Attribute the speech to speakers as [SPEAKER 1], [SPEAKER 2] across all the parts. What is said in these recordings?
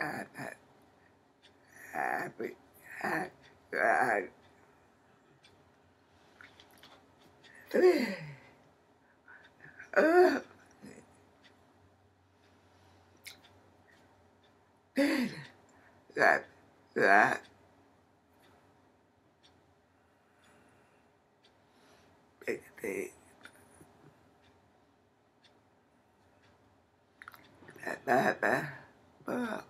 [SPEAKER 1] happy, happy, happy. Uh, that, that, big, big, that, that, that, but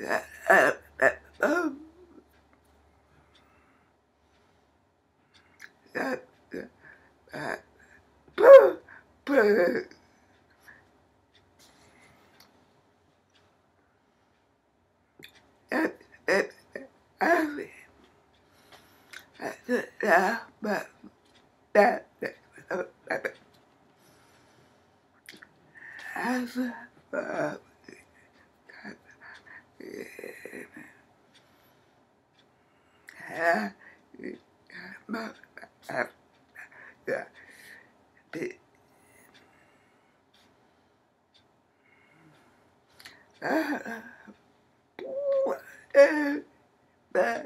[SPEAKER 1] that, uh, that, um, that, that, but, but, and, and, and, that, but, that, that, that, that, yeah. But, uh, uh,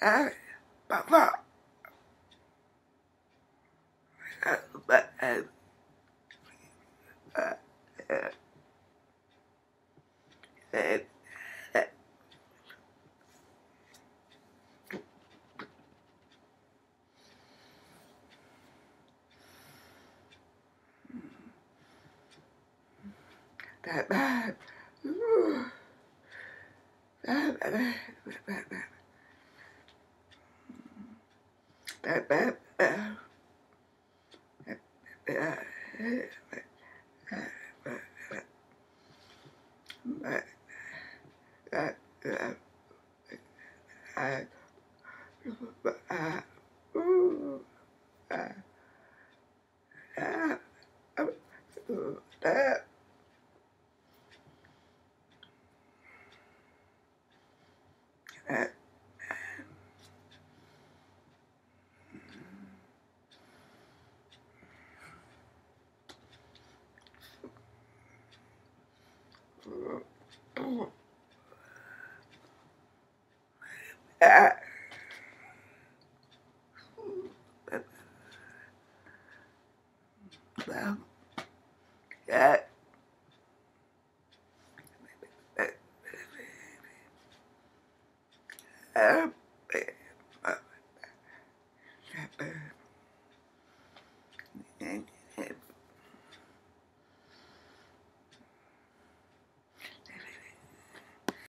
[SPEAKER 1] bad. That bad. That bad. That that Uh, Um,